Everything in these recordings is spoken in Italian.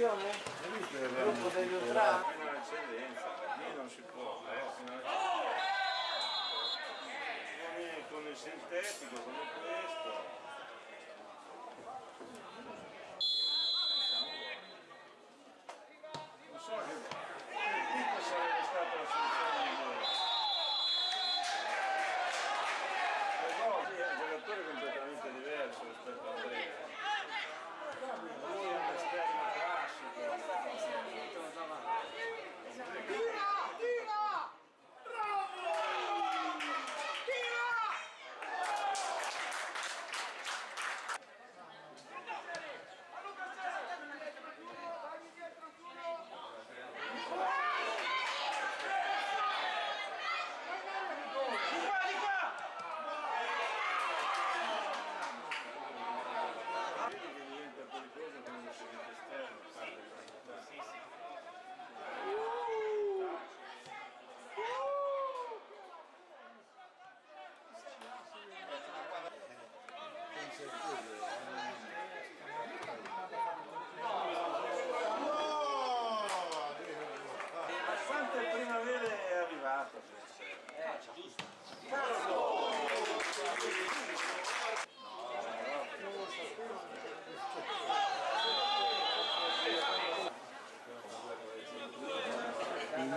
l'eccezione? Hai visto che? Fino all'eccellenza, lì non si può, eh, Con il sintetico come questo.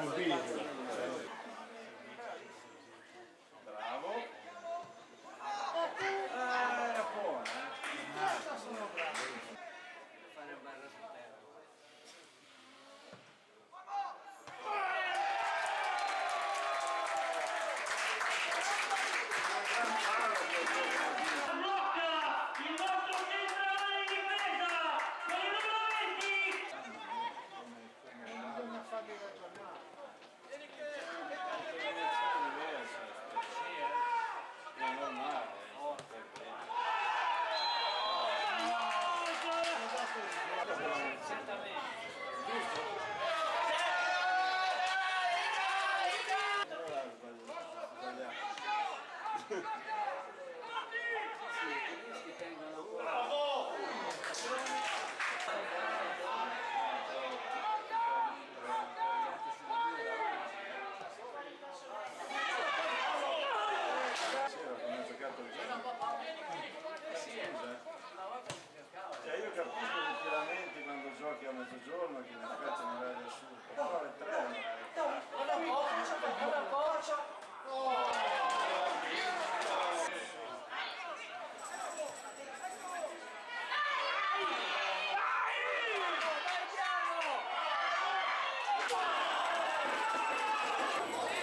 gonna be here. すごい!